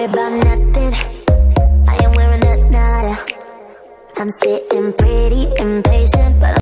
worry about nothing. I am wearing a nada I'm sitting pretty impatient,